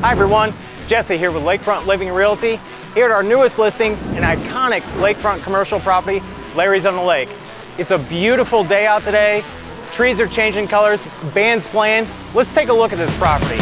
Hi everyone, Jesse here with Lakefront Living Realty, here at our newest listing, an iconic lakefront commercial property, Larry's on the Lake. It's a beautiful day out today, trees are changing colors, bands playing. Let's take a look at this property.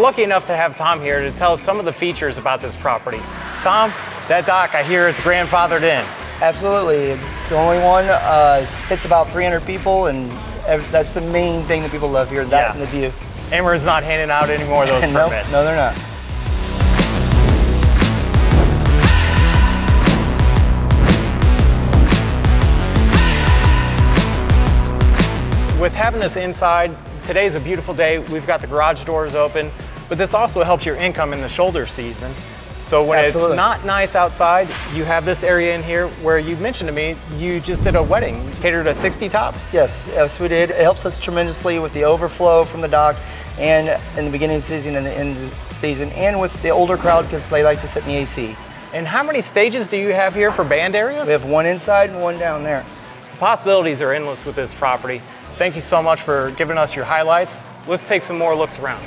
Lucky enough to have Tom here to tell us some of the features about this property. Tom, that dock, I hear it's grandfathered in. Absolutely. It's the only one. Uh, fits about 300 people, and that's the main thing that people love here. That Yeah. and the view. Ameren's not handing out any more of those no, permits. no, they're not. With having this inside, today's a beautiful day. We've got the garage doors open, but this also helps your income in the shoulder season. So when Absolutely. it's not nice outside, you have this area in here where you mentioned to me you just did a wedding, catered to 60 top. Yes, yes, we did. It helps us tremendously with the overflow from the dock, and in the beginning of the season and the end of the season, and with the older crowd because they like to sit in the AC. And how many stages do you have here for band areas? We have one inside and one down there. The possibilities are endless with this property. Thank you so much for giving us your highlights. Let's take some more looks around.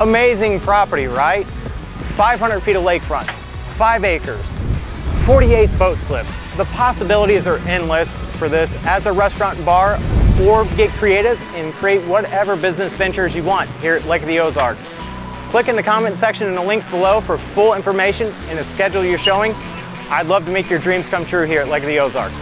Amazing property, right? 500 feet of lakefront, five acres, 48 boat slips. The possibilities are endless for this as a restaurant and bar or get creative and create whatever business ventures you want here at Lake of the Ozarks. Click in the comment section and the links below for full information and to schedule your showing. I'd love to make your dreams come true here at Lake of the Ozarks.